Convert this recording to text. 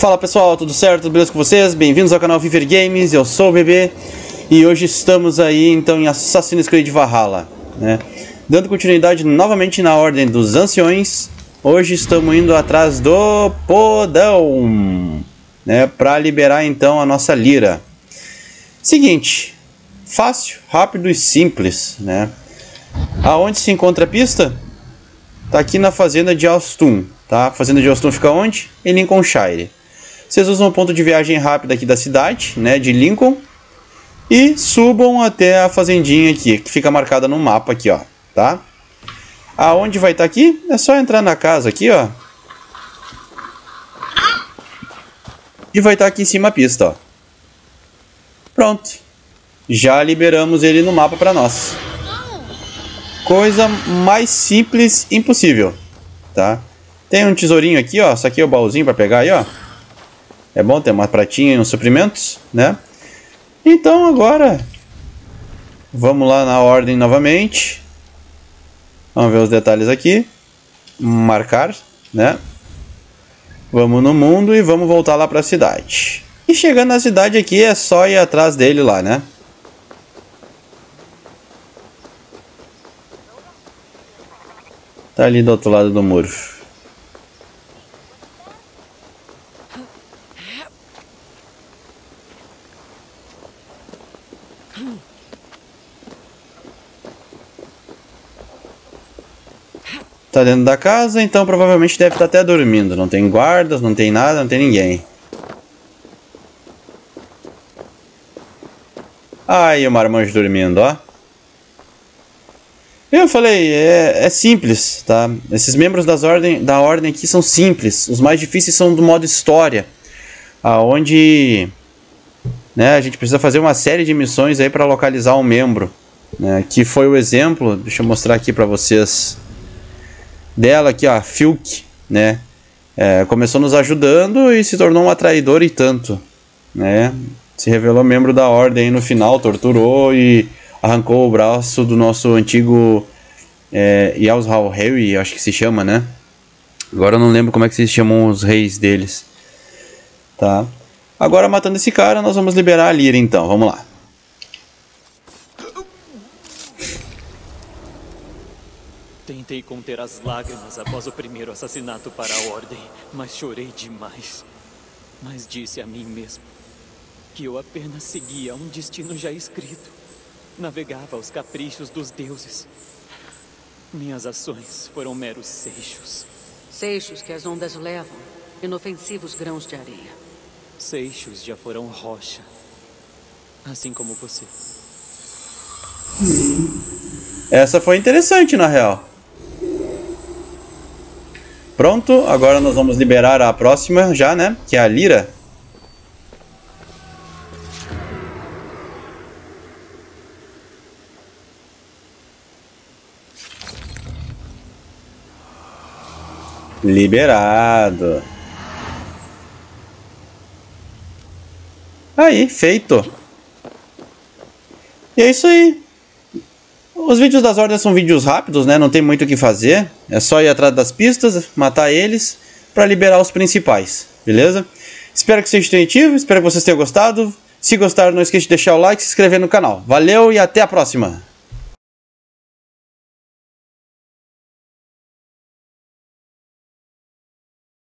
Fala pessoal, tudo certo? Tudo beleza com vocês? Bem-vindos ao canal Viver Games, eu sou o Bebê e hoje estamos aí então em Assassin's Creed Valhalla, né? Dando continuidade novamente na ordem dos anciões, hoje estamos indo atrás do Podão, né? Para liberar então a nossa lira. Seguinte, fácil, rápido e simples, né? Aonde se encontra a pista? Tá aqui na fazenda de Alstum, tá? A fazenda de Alstum fica onde? Em Lincolnshire. Vocês usam o ponto de viagem rápido aqui da cidade, né, de Lincoln, e subam até a fazendinha aqui, que fica marcada no mapa aqui, ó, tá? Aonde vai estar tá aqui? É só entrar na casa aqui, ó. E vai estar tá aqui em cima a pista, ó. Pronto. Já liberamos ele no mapa para nós. Coisa mais simples impossível, tá? Tem um tesourinho aqui, ó. Isso aqui é o baúzinho para pegar aí, ó. É bom ter uma pratinha e uns suprimentos, né? Então agora vamos lá na ordem novamente. Vamos ver os detalhes aqui. Marcar, né? Vamos no mundo e vamos voltar lá para a cidade. E chegando na cidade aqui é só ir atrás dele lá, né? Tá ali do outro lado do muro. Tá dentro da casa, então provavelmente deve estar até dormindo. Não tem guardas, não tem nada, não tem ninguém. Aí o marmanjo dormindo, ó. Eu falei, é, é, simples, tá? Esses membros das ordem, da ordem aqui são simples. Os mais difíceis são do modo história. Aonde né, a gente precisa fazer uma série de missões aí para localizar um membro. Né, que foi o exemplo, deixa eu mostrar aqui para vocês dela aqui, ó, Filk, né? É, começou nos ajudando e se tornou uma traidora e tanto, né? Se revelou membro da ordem no final, torturou e arrancou o braço do nosso antigo é, Yalzhal Harry, acho que se chama, né? Agora eu não lembro como é que se chamam os reis deles. Tá? Agora matando esse cara, nós vamos liberar a Lira então, vamos lá. Tentei conter as lágrimas após o primeiro assassinato para a Ordem, mas chorei demais. Mas disse a mim mesmo que eu apenas seguia um destino já escrito. Navegava aos caprichos dos deuses. Minhas ações foram meros seixos. Seixos que as ondas levam, inofensivos grãos de areia. Seixos já foram rocha, assim como você. Essa foi interessante, na real. Pronto, agora nós vamos liberar a próxima já, né? Que é a Lira. Liberado. Aí, feito. E é isso aí. Os vídeos das ordens são vídeos rápidos, né? Não tem muito o que fazer. É só ir atrás das pistas, matar eles para liberar os principais, beleza? Espero que seja intuitivo, espero que vocês tenham gostado. Se gostaram, não esqueça de deixar o like e se inscrever no canal. Valeu e até a próxima!